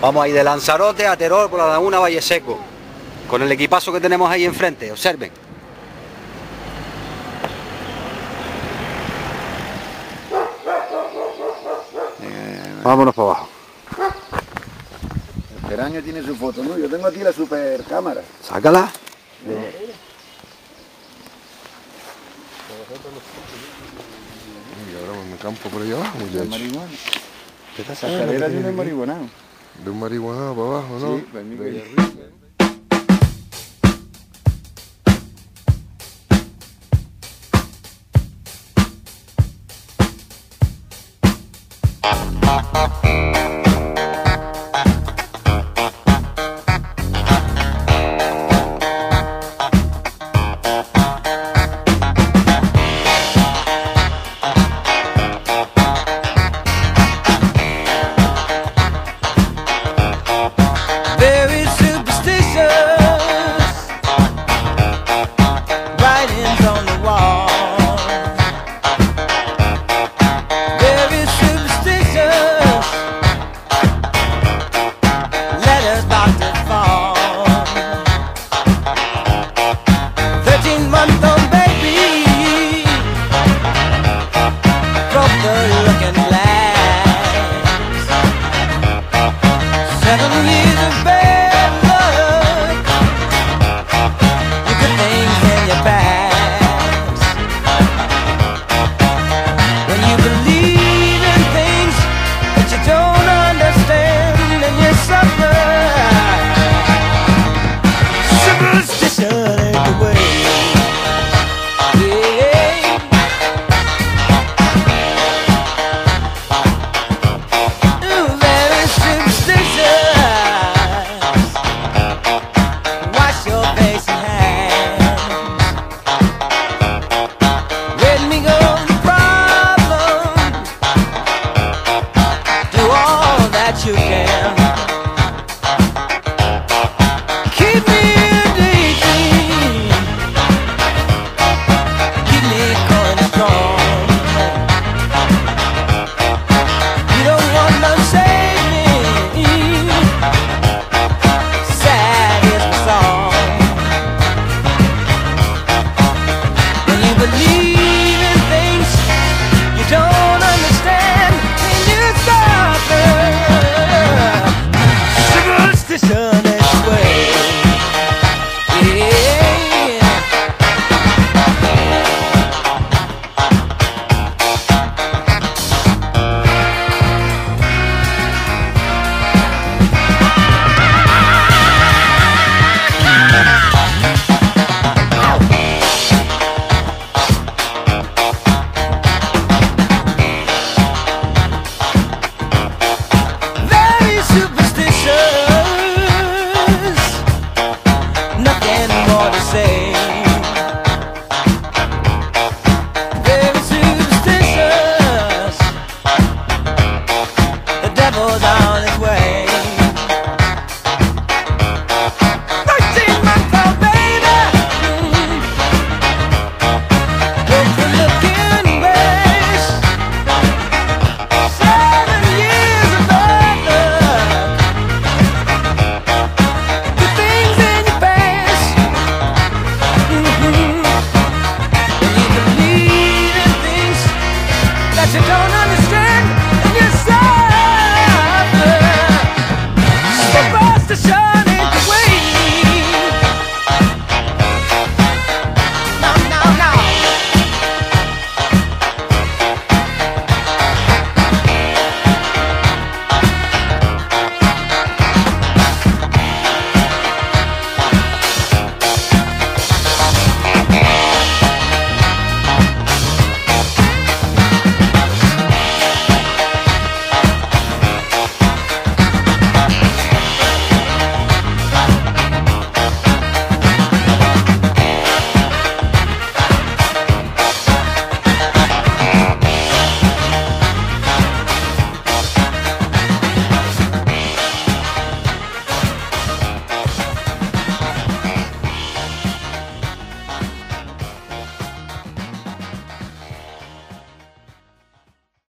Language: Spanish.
Vamos a ir de Lanzarote a Terol por la Laguna Valle Seco. Con el equipazo que tenemos ahí enfrente, observen. Vámonos para abajo. El año tiene su foto, ¿no? Yo tengo aquí la super cámara. Sácala. Y ahora me campo por allá abajo, marihuana. Esta escalera tiene marihuana. De un marihuana para abajo, ¿no? Sí, para mí que arriba. Believe in things you don't understand, and you suffer. Uh, Superstition